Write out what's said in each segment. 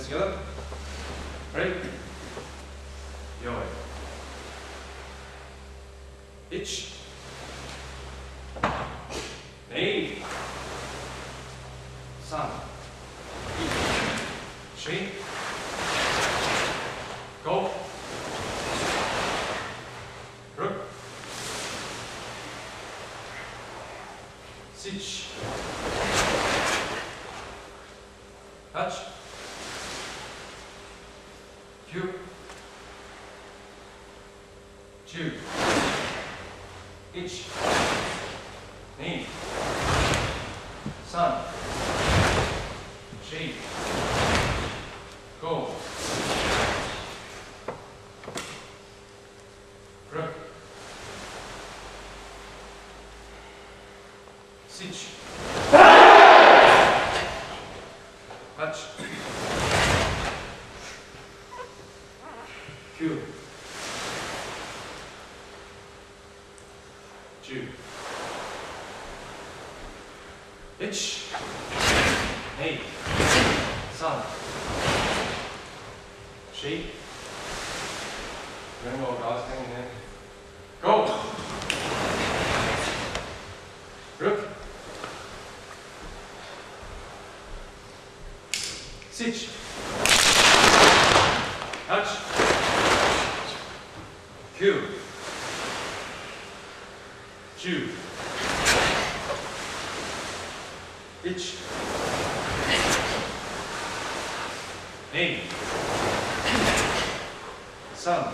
legs together. Ready? Your way. Itch. Knee. Sun. She. Go. Rook. Sich. Touch. Cue. Two. Itch. Knee. Sun. Shade. Go. Rook. Sich. two, 一、二、三、四。We're gonna go, guys. Hang in there. Go. Rook. Sit. Touch. Cue. Chew. Itch. Name. Sun.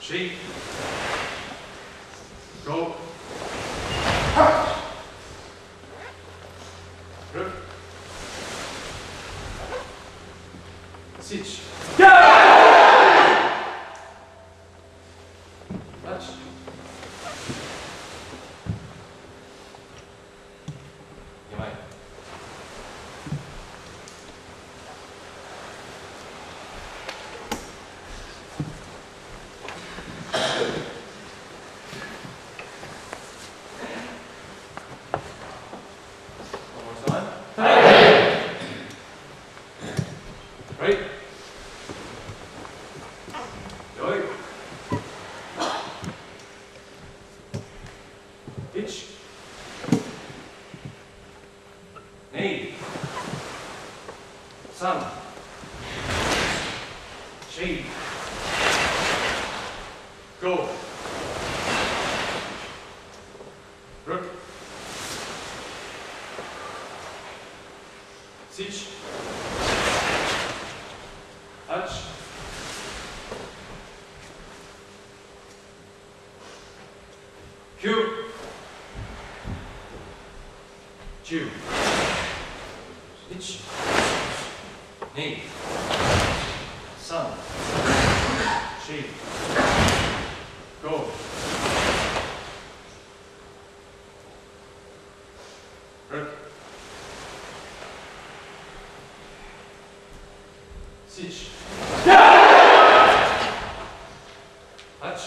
Shake. Go. Right. Joy. Itch. Knee. Sun. Shade. Go. Jew. Hiç. Ney. Son. Şey. Go. Rık. Siç. Aç.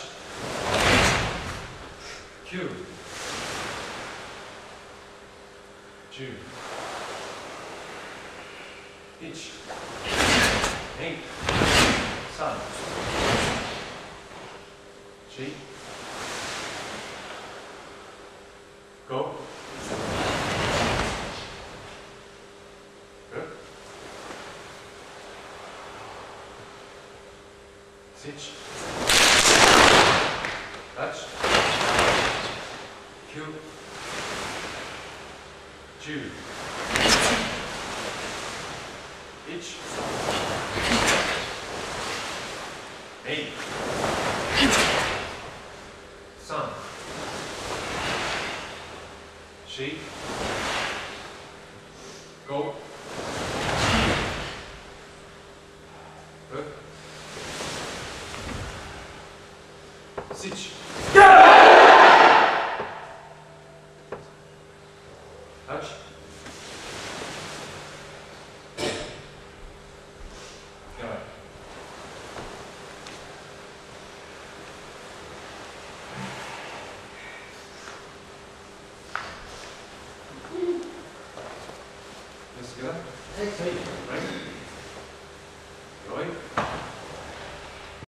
Q. Chew. Itch. Eight. Sun. Shake. Go. Good. Sich. Touch. Cue. Chew. Itch. Eight. Sun. Shake. Go. Good. Sich. Touch. Go ahead. Up. Hey, Right?